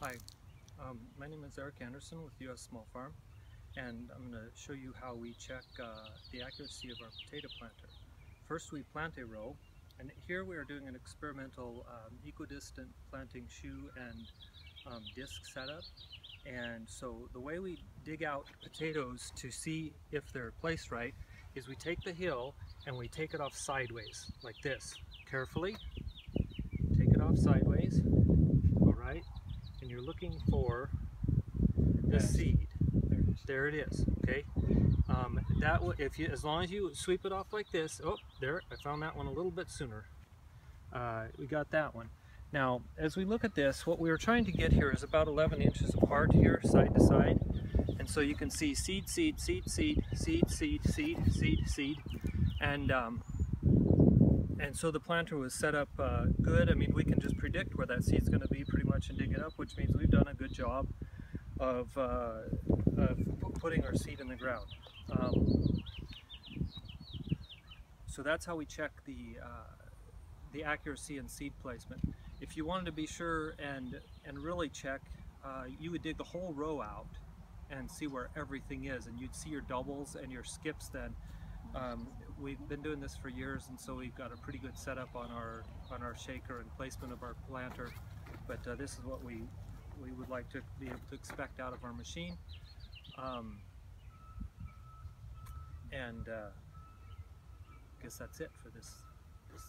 Hi, um, my name is Eric Anderson with U.S. Small Farm and I'm going to show you how we check uh, the accuracy of our potato planter. First we plant a row and here we are doing an experimental um, equidistant planting shoe and um, disc setup. And so the way we dig out potatoes to see if they're placed right is we take the hill and we take it off sideways like this. Carefully. Take it off sideways all right and you're looking for the Yes. seed. There it is okay? Um, that will if you as long as you sweep it off like this oh there I found that one a little bit sooner. Uh, we got that one. Now as we look at this what we were trying to get here is about 11 inches apart here side to side. And so you can see seed seed seed seed seed seed seed seed seed. And um, and so the planter was set up uh, good I mean we can just predict where that seed's going to be pretty much and dig it up which means we've done a good job of, uh, of putting our seed in the ground. Um, so that's how we check the, uh, the accuracy and seed placement. If you wanted to be sure and, and really check, uh, you would dig the whole row out and see where everything is and you'd see your doubles and your skips then. Um, we've been doing this for years and so we've got a pretty good setup on our on our shaker and placement of our planter but uh, this is what we we would like to be able to expect out of our machine. Um, and uh, I guess that's it for this, this